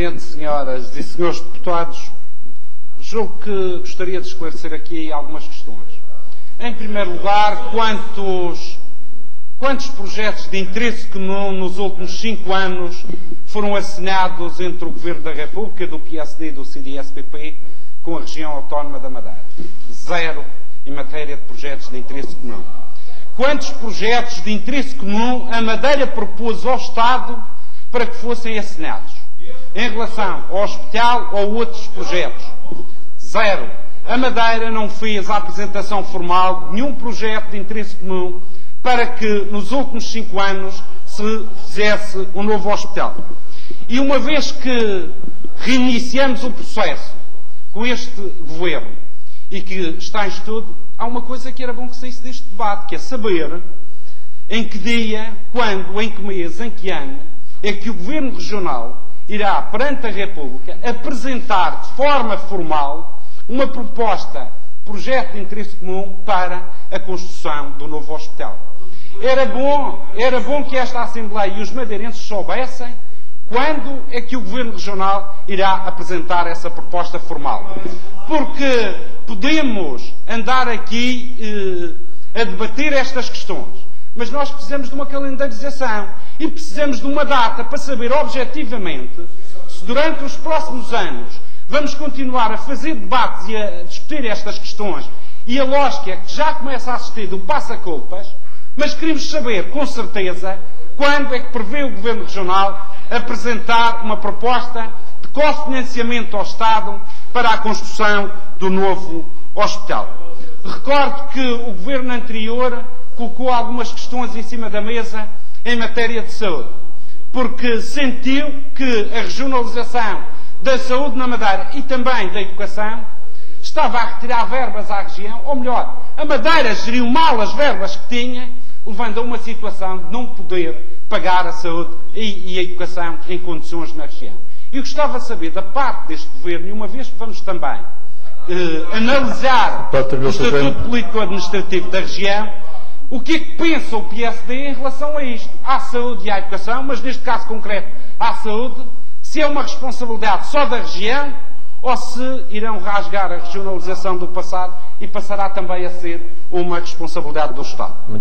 Senhores deputados, julgo que gostaria de esclarecer aqui algumas questões. Em primeiro lugar, quantos, quantos projetos de interesse comum nos últimos cinco anos foram assinados entre o Governo da República, do PSD e do CDS-PP com a região autónoma da Madeira? Zero em matéria de projetos de interesse comum. Quantos projetos de interesse comum a Madeira propôs ao Estado para que fossem assinados? Em relação ao hospital ou outros projetos? Zero. A Madeira não fez a apresentação formal de nenhum projeto de interesse comum para que nos últimos cinco anos se fizesse um novo hospital. E uma vez que reiniciamos o processo com este governo e que está em estudo, há uma coisa que era bom que saísse deste debate, que é saber em que dia, quando, em que mês, em que ano é que o Governo Regional irá, perante a República, apresentar de forma formal uma proposta, projeto de interesse comum para a construção do novo hospital. Era bom, era bom que esta Assembleia e os madeirenses soubessem quando é que o Governo Regional irá apresentar essa proposta formal. Porque podemos andar aqui eh, a debater estas questões, mas nós precisamos de uma calendarização e precisamos de uma data para saber objetivamente se durante os próximos anos vamos continuar a fazer debates e a discutir estas questões e a lógica que já começa a assistir do passa-culpas, mas queremos saber com certeza quando é que prevê o Governo Regional apresentar uma proposta de cofinanciamento ao Estado para a construção do novo hospital. Recordo que o Governo anterior colocou algumas questões em cima da mesa em matéria de saúde, porque sentiu que a regionalização da saúde na Madeira e também da educação estava a retirar verbas à região, ou melhor, a Madeira geriu mal as verbas que tinha, levando a uma situação de não poder pagar a saúde e, e a educação em condições na região. Eu gostava de saber da parte deste Governo, e uma vez que vamos também eh, analisar o Estatuto Político-Administrativo da região, o que é que pensa o PSD em relação a isto? À saúde e à educação, mas neste caso concreto à saúde, se é uma responsabilidade só da região ou se irão rasgar a regionalização do passado e passará também a ser uma responsabilidade do Estado.